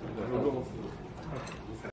Who